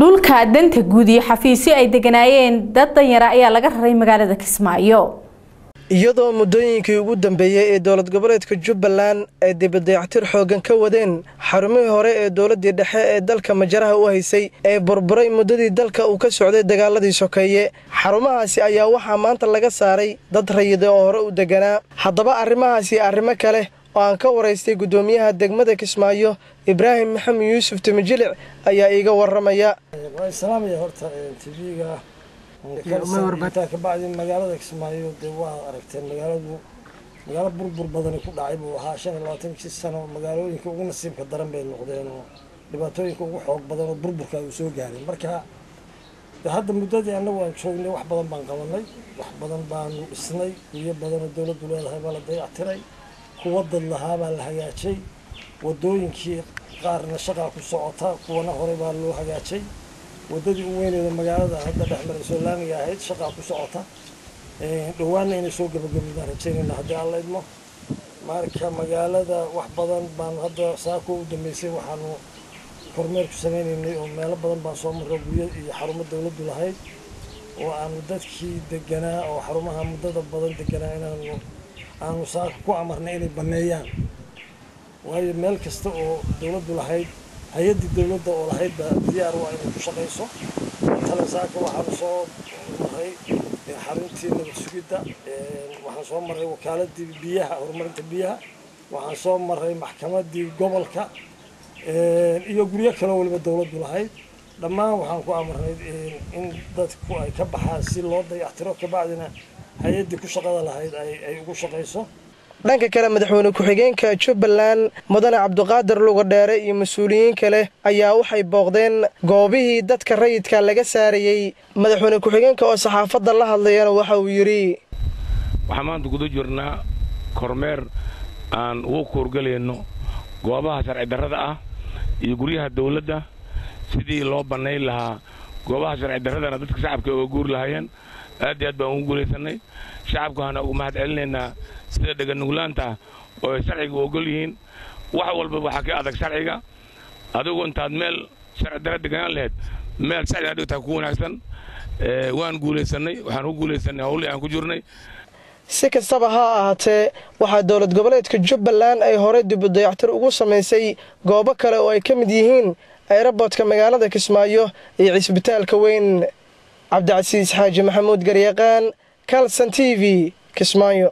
dhulka danta guud iyo xafiisyo ay deganaayeen dad danyara ayaa laga raray magaalada kismaayo. Iyadoo muddooyinkii ugu dambeeyey ee dowlad goboleedka jubbaland ay dibadayactir xooggan ka wadeen xarumihii hore ee dowladdii dhexe ee dalka majaraha u haysay ee burburay muddadii dalka uu ka socday dagaaladii sokeeye. Xarumahaasi ayaa waxaa maanta laga saaray dad rayida oo hore u deganaa. Haddaba arrimahaasi arrimo kale oo aan ka waraystay guddoomiyaha degmada kismaayo ibraahim maxamed yuusuf timijilic ayaa iiga waramaya intaa kabacdi magaalada kismaayo dee waa aragteen magaaladu magaalo burbur badani ku dhacay buu ahaa. Shan iyo labaatankii sano magaalooyinka ugu nasiibka daran bay noqdeen oo dhibaatooyinka ugu xoog badan oo burburka uu soo gaaray. Marka de hadda muddadii annagu aan joognay wax badan baan qabanay wax badan baanu dhisnay guryo badan oo dowladdu leedahay baa la dayactiray kuwa dad lahaa baa la hagaajay. Wadooyinkii qaarna shaqaa ku socota kuwana horey baa loo hagaajay. Wadadii u weyneeda magaalada hadda dhexmarayso laamiga ahayd shaqaa ku socota. Dhawaanna inay soo gabagabadaan rajaynayna haddii alla idmo. Marka magaalada wax badan baan hadda saako u dambeysay waxaanu kormeer ku sameynaynay oo meelo badan baan soo marro guryo iyo xarumo dowladdu lahayd oo aanu dadkii deganaa oo xarumaha muddada badan deganaa inaanu aanu saako ku amarnay inay banneeyaan waayo meel kasta oo dowladdu lahayd hay'addii dowladda oo lahayd baa diyaar waa inay ku shaqayso tale saaka waxaanu soo maray xaruntii nabad sugidda waxaan soo maray wakaaladii biyaha horumarinta biyaha. Waxaan soo maray maxkamaddii gobolka iyo guryo kaloo weliba dowladdu lahayd dhammaan waxaan ku amarnay in dadku ay ka baxaan si loo dayactiro kabacdina hay'addii ku shaqada lahayd ay ugu shaqayso. Dhanka kale madaxweyne ku-xigeenka jubbaland mudane cabduqaadir lugadheere iyo mas'uuliyiin kale ayaa waxay booqdeen goobihii dadka rayidka laga saarayey madaxweyne ku-xigeenka oo saxaafadda la hadlayana waxa uu yidhi waxaan maanta guda jirnaa kormeer aan ugu kuurgelayno goobaha sharci darrada ah iyo guryaha dawladda sidii loo bannayn lahaa goobaha sharci darradana dadka shacabka uga guuri lahaayeen. Aad iyo aad baan ugu guulaysannay shacabka waxaana ugu mahad celinaynaa sida dheganuglaanta oo ay sharciga u ogol yihiin. Wax walba waxaa ka adag sharciga. Adigu intaad meel sharci darra deganaan lahayd meel sharciga dhigtaa ku wanaagsan. Waan guulaysannay waxaan ku guulaysannay howlii aan ku jirnay si kastaba ha ahaatee waxaa dowlad goboleedka jubbaland ay horey dibudayactir ugu samaysay goobo kale oo ay ka mid yihiin ayrabodka magaalada kismaayo iyo cisbitaalka weyn cabdicasiis xaaji maxamuud garyaqaan kalson t v kismaayo